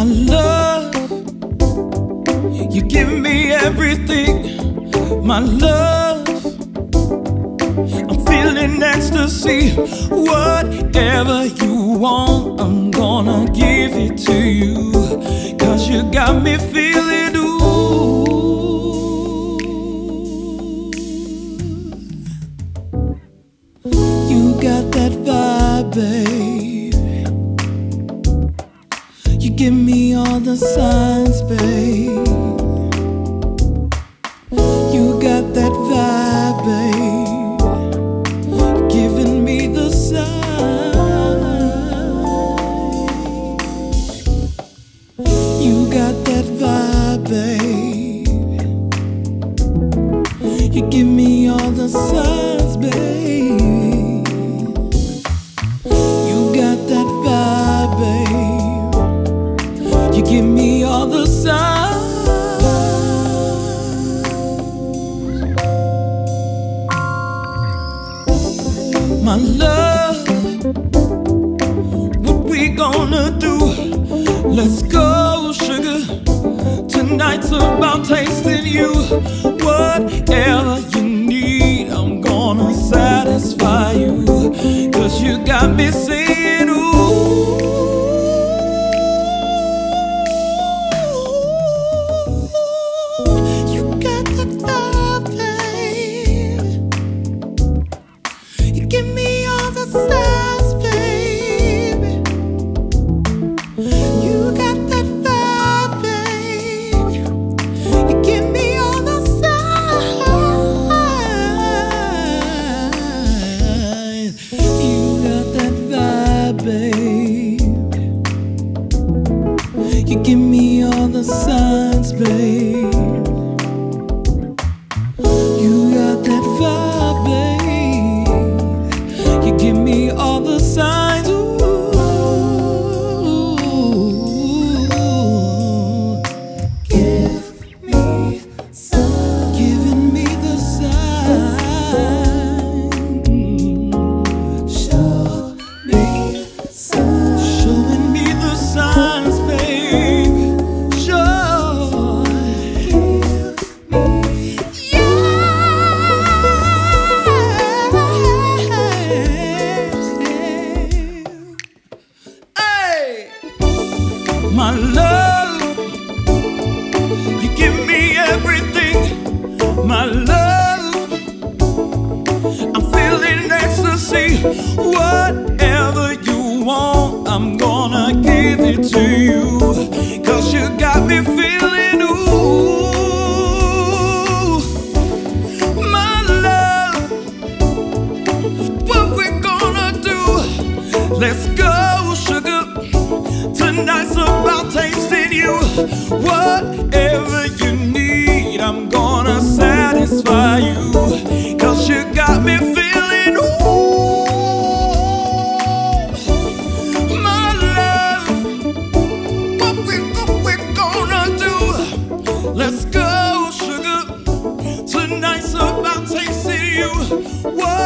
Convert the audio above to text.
my love. You give me everything, my love. I'm feeling ecstasy. Whatever you want, I'm gonna give it to you. Cause you got me feeling. The signs, babe. You got that vibe, babe. Giving me the signs. You got that vibe, babe. You give me all the signs, babe. Gonna do? Let's go, sugar. Tonight's about tasting you. Whatever you need, I'm gonna satisfy you. Cause you got me saying, the signs, my love. You give me everything, my love. I'm feeling ecstasy. Whatever you want, I'm gonna give it to you got me feeling, ooh. My love. What we gonna do? Let's go. Tasting you. Whatever you need, I'm gonna satisfy you. Cause you got me feeling warm, my love. What we, what we gonna do? Let's go, sugar. Tonight's about tasting you. What